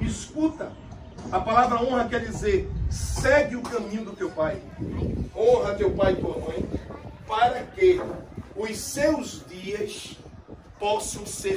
Escuta. A palavra honra quer dizer segue o caminho do teu pai. Honra teu pai e tua mãe para que os seus dias possam ser